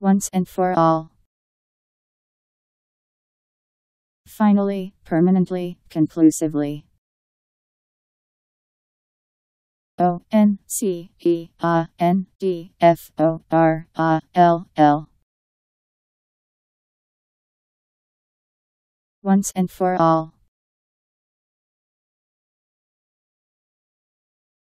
Once and for all. Finally, permanently, conclusively. O N C E A N D F O R A L L. Once and for all.